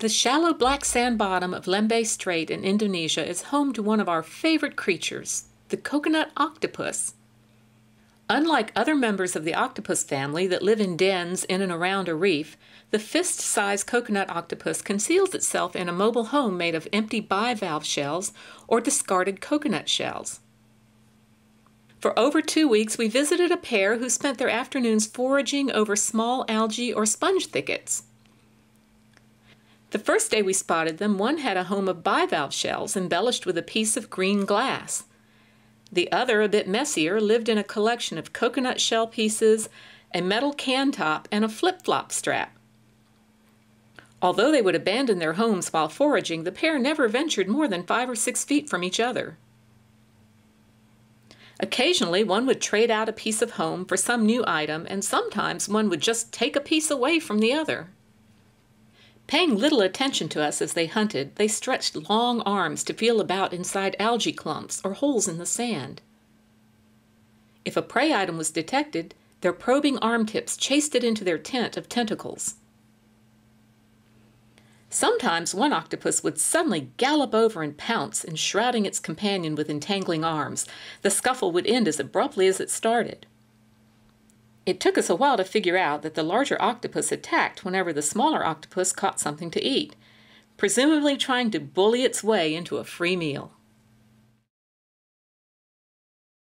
The shallow black sand bottom of Lembeh Strait in Indonesia is home to one of our favorite creatures, the coconut octopus. Unlike other members of the octopus family that live in dens in and around a reef, the fist-sized coconut octopus conceals itself in a mobile home made of empty bivalve shells or discarded coconut shells. For over two weeks, we visited a pair who spent their afternoons foraging over small algae or sponge thickets. The first day we spotted them, one had a home of bivalve shells embellished with a piece of green glass. The other, a bit messier, lived in a collection of coconut shell pieces, a metal can top, and a flip-flop strap. Although they would abandon their homes while foraging, the pair never ventured more than five or six feet from each other. Occasionally, one would trade out a piece of home for some new item, and sometimes one would just take a piece away from the other. Paying little attention to us as they hunted, they stretched long arms to feel about inside algae clumps or holes in the sand. If a prey item was detected, their probing arm tips chased it into their tent of tentacles. Sometimes one octopus would suddenly gallop over and pounce, enshrouding its companion with entangling arms. The scuffle would end as abruptly as it started. It took us a while to figure out that the larger octopus attacked whenever the smaller octopus caught something to eat, presumably trying to bully its way into a free meal.